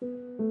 you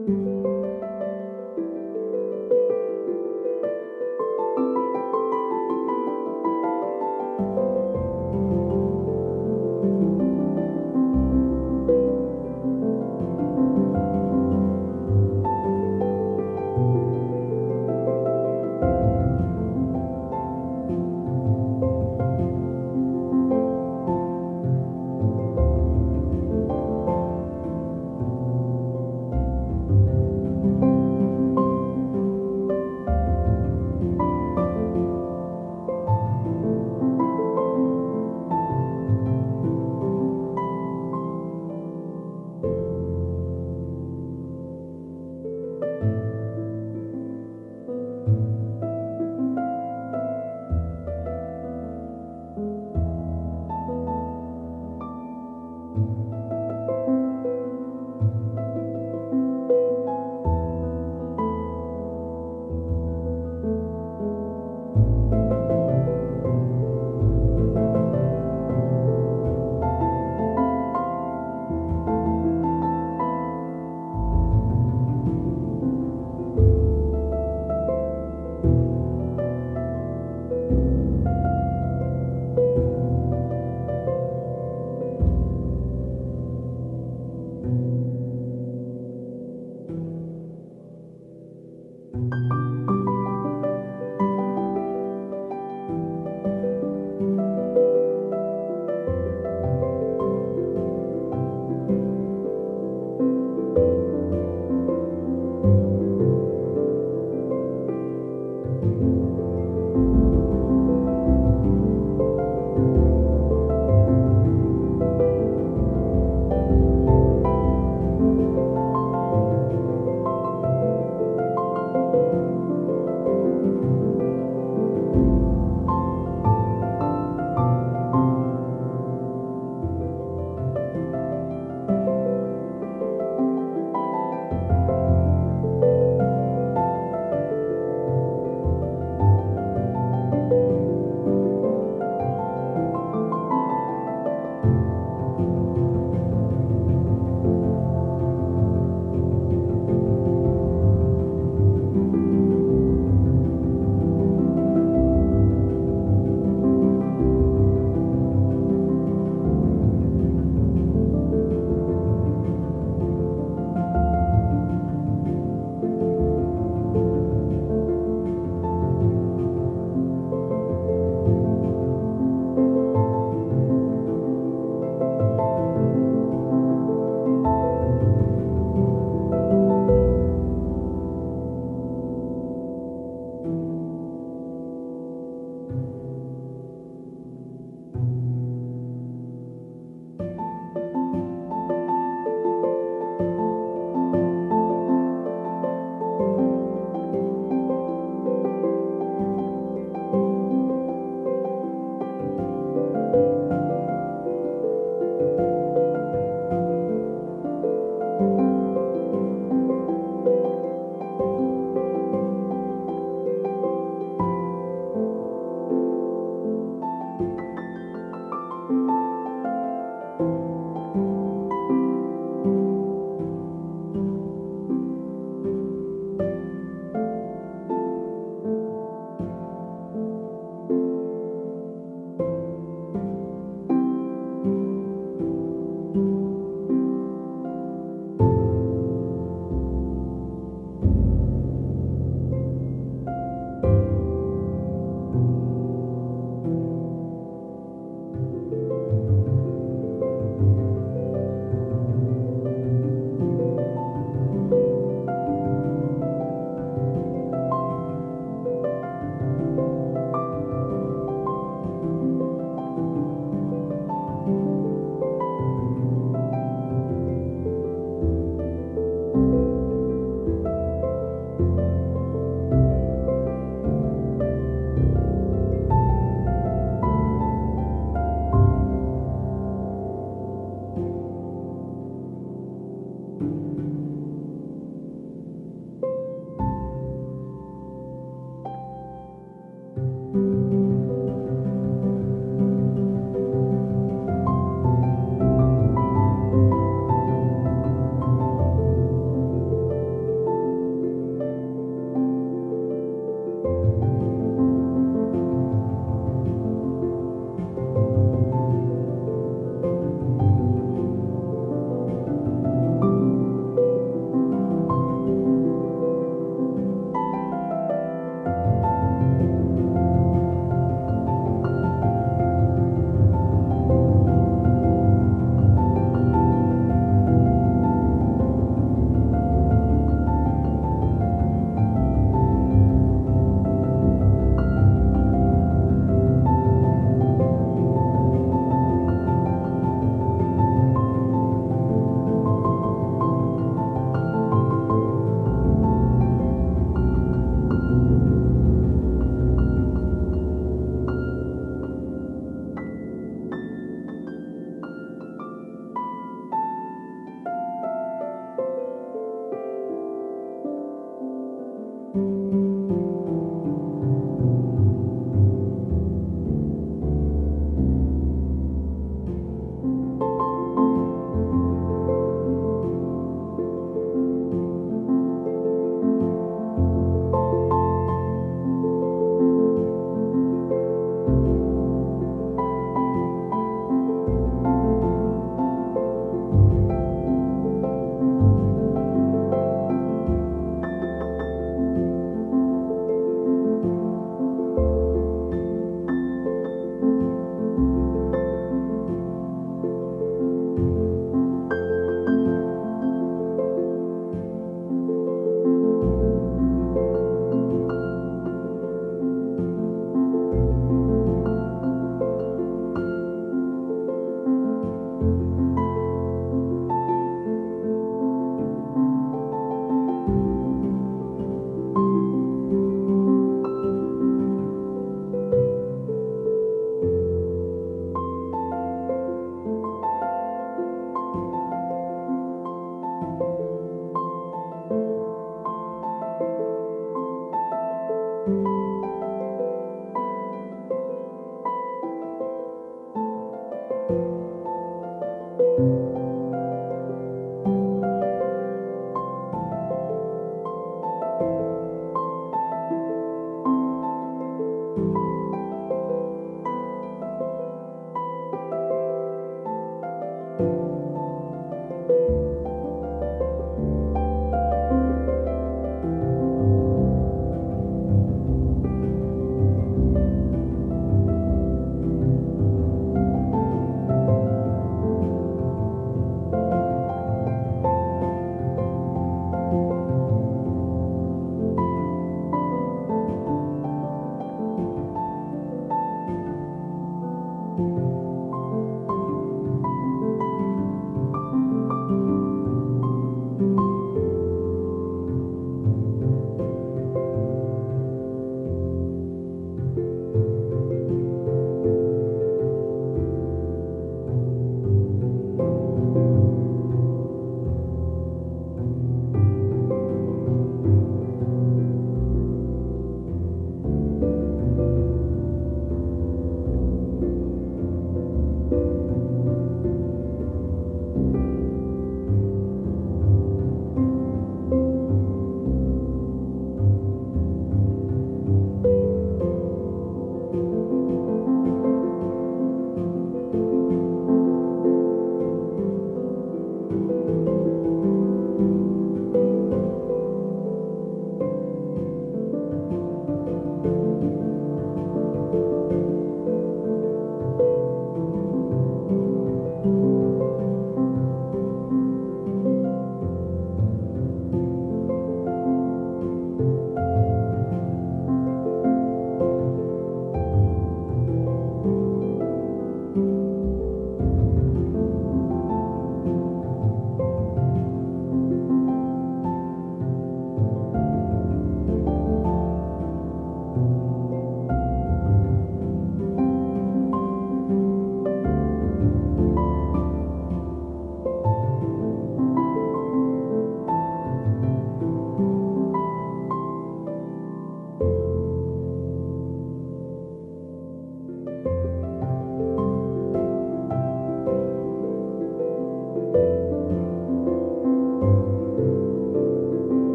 Música